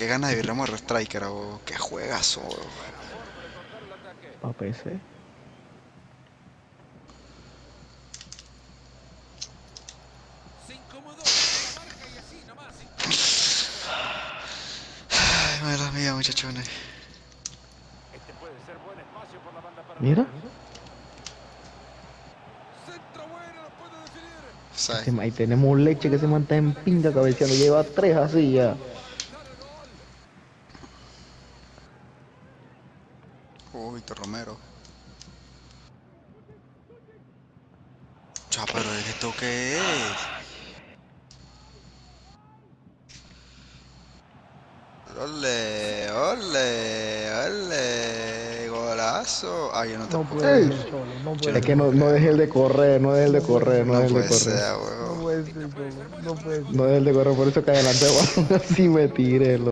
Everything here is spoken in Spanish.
Qué ganas de ver Ramos Striker, o qué juegazo, weón. Pa' PC. Ay, madre mía, muchachones. Mira. Este- Ahí tenemos leche que se mantiene en pinga cabeceando. Lleva tres así ya. Oh, Víctor Romero. Cha, pero ¿esto qué es? Ole, ole, ole, golazo. Ay, yo no te No puedo puede solo, no puede Es que no, no deje el de correr, no deje el de correr, no No deje el de puede correr. ser, No puede ser no puede ser. No deje el de correr, por eso cae delante. Así me tiré,